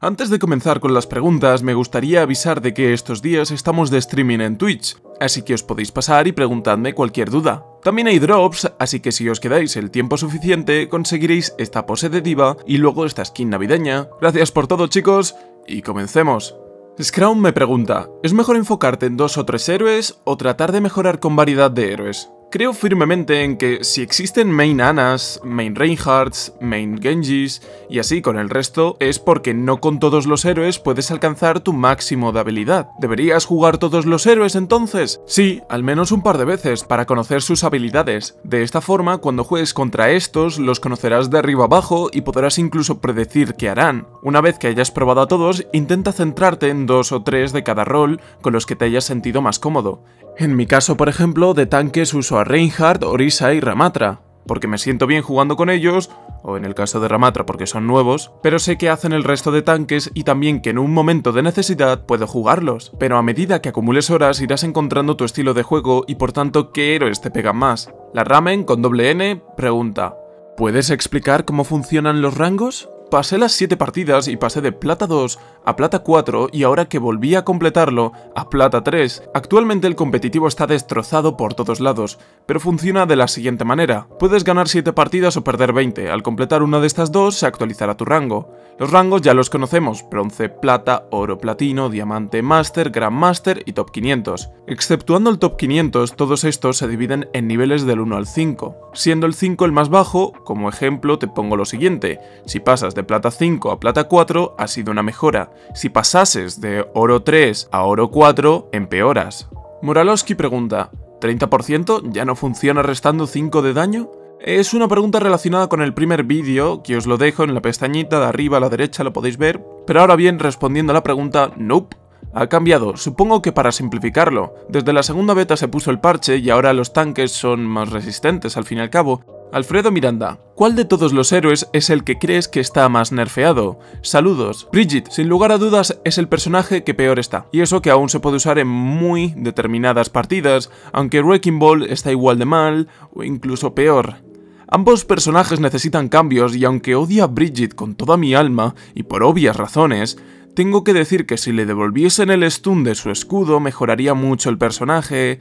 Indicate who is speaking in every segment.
Speaker 1: Antes de comenzar con las preguntas, me gustaría avisar de que estos días estamos de streaming en Twitch, así que os podéis pasar y preguntadme cualquier duda. También hay drops, así que si os quedáis el tiempo suficiente, conseguiréis esta pose de diva y luego esta skin navideña. Gracias por todo chicos, y comencemos. Scrum me pregunta, ¿es mejor enfocarte en dos o tres héroes o tratar de mejorar con variedad de héroes? Creo firmemente en que si existen main Anas, main Reinhardts, main Genjis y así con el resto, es porque no con todos los héroes puedes alcanzar tu máximo de habilidad. ¿Deberías jugar todos los héroes entonces? Sí, al menos un par de veces para conocer sus habilidades. De esta forma, cuando juegues contra estos, los conocerás de arriba abajo y podrás incluso predecir qué harán. Una vez que hayas probado a todos, intenta centrarte en dos o tres de cada rol con los que te hayas sentido más cómodo. En mi caso, por ejemplo, de tanques uso a Reinhardt, Orisa y Ramatra, porque me siento bien jugando con ellos, o en el caso de Ramatra porque son nuevos, pero sé que hacen el resto de tanques y también que en un momento de necesidad puedo jugarlos. Pero a medida que acumules horas irás encontrando tu estilo de juego y por tanto qué héroes te pegan más. La Ramen con doble N pregunta, ¿puedes explicar cómo funcionan los rangos? Pasé las 7 partidas y pasé de plata 2 a plata 4 y ahora que volví a completarlo, a plata 3. Actualmente el competitivo está destrozado por todos lados, pero funciona de la siguiente manera. Puedes ganar 7 partidas o perder 20, al completar una de estas dos se actualizará tu rango. Los rangos ya los conocemos, bronce, plata, oro, platino, diamante, master, grandmaster y top 500. Exceptuando el top 500, todos estos se dividen en niveles del 1 al 5, siendo el 5 el más bajo, como ejemplo te pongo lo siguiente, si pasas de plata 5 a plata 4 ha sido una mejora, si pasases de oro 3 a oro 4 empeoras. Moralowski pregunta, ¿30% ya no funciona restando 5 de daño? Es una pregunta relacionada con el primer vídeo, que os lo dejo en la pestañita de arriba a la derecha, lo podéis ver. Pero ahora bien, respondiendo a la pregunta, nope. Ha cambiado, supongo que para simplificarlo. Desde la segunda beta se puso el parche y ahora los tanques son más resistentes al fin y al cabo. Alfredo Miranda, ¿cuál de todos los héroes es el que crees que está más nerfeado? Saludos. Bridget, sin lugar a dudas, es el personaje que peor está. Y eso que aún se puede usar en muy determinadas partidas, aunque Wrecking Ball está igual de mal o incluso peor. Ambos personajes necesitan cambios y aunque odia a Bridget con toda mi alma, y por obvias razones, tengo que decir que si le devolviesen el stun de su escudo mejoraría mucho el personaje...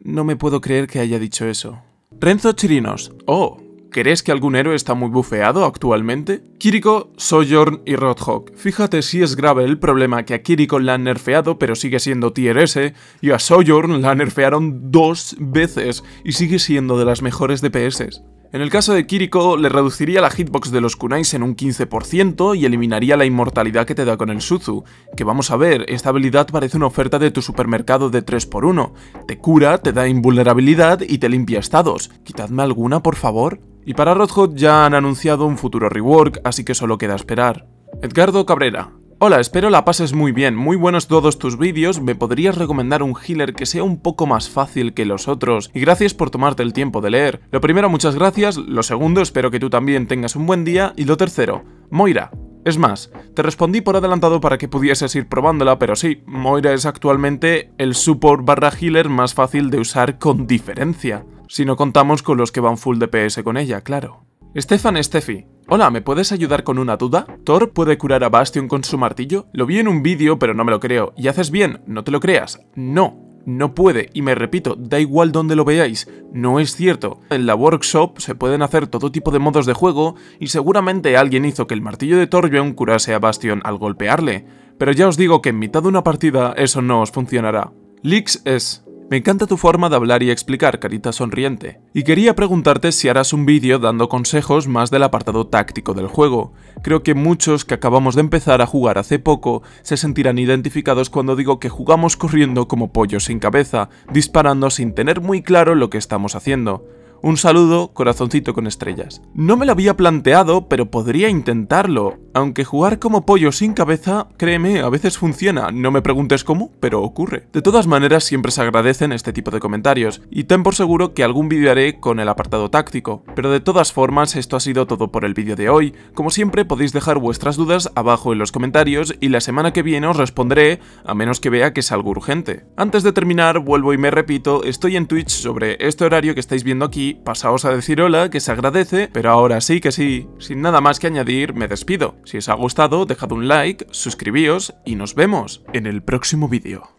Speaker 1: No me puedo creer que haya dicho eso. Renzo Chirinos. Oh, ¿crees que algún héroe está muy bufeado actualmente? Kiriko, Sojourn y Roadhog. Fíjate si es grave el problema que a Kiriko la han nerfeado pero sigue siendo tier S y a Sojourn la nerfearon dos veces y sigue siendo de las mejores DPS. En el caso de Kiriko, le reduciría la hitbox de los kunais en un 15% y eliminaría la inmortalidad que te da con el Suzu, que vamos a ver, esta habilidad parece una oferta de tu supermercado de 3x1. Te cura, te da invulnerabilidad y te limpia estados. Quitadme alguna, por favor. Y para Rodhot ya han anunciado un futuro rework, así que solo queda esperar. Edgardo Cabrera. Hola, espero la pases muy bien, muy buenos todos tus vídeos, me podrías recomendar un healer que sea un poco más fácil que los otros, y gracias por tomarte el tiempo de leer. Lo primero, muchas gracias, lo segundo, espero que tú también tengas un buen día, y lo tercero, Moira. Es más, te respondí por adelantado para que pudieses ir probándola, pero sí, Moira es actualmente el support barra healer más fácil de usar con diferencia. Si no contamos con los que van full DPS con ella, claro. Stefan Steffi. Hola, ¿me puedes ayudar con una duda? ¿Thor puede curar a Bastion con su martillo? Lo vi en un vídeo, pero no me lo creo. ¿Y haces bien? ¿No te lo creas? No. No puede, y me repito, da igual donde lo veáis, no es cierto. En la workshop se pueden hacer todo tipo de modos de juego y seguramente alguien hizo que el martillo de Torbjörn curase a Bastion al golpearle, pero ya os digo que en mitad de una partida eso no os funcionará. Lix es... Me encanta tu forma de hablar y explicar, carita sonriente. Y quería preguntarte si harás un vídeo dando consejos más del apartado táctico del juego. Creo que muchos que acabamos de empezar a jugar hace poco se sentirán identificados cuando digo que jugamos corriendo como pollos sin cabeza, disparando sin tener muy claro lo que estamos haciendo. Un saludo, corazoncito con estrellas. No me lo había planteado, pero podría intentarlo. Aunque jugar como pollo sin cabeza, créeme, a veces funciona. No me preguntes cómo, pero ocurre. De todas maneras, siempre se agradecen este tipo de comentarios. Y ten por seguro que algún vídeo haré con el apartado táctico. Pero de todas formas, esto ha sido todo por el vídeo de hoy. Como siempre, podéis dejar vuestras dudas abajo en los comentarios y la semana que viene os responderé, a menos que vea que es algo urgente. Antes de terminar, vuelvo y me repito, estoy en Twitch sobre este horario que estáis viendo aquí pasaos a decir hola, que se agradece, pero ahora sí que sí, sin nada más que añadir, me despido. Si os ha gustado, dejad un like, suscribíos y nos vemos en el próximo vídeo.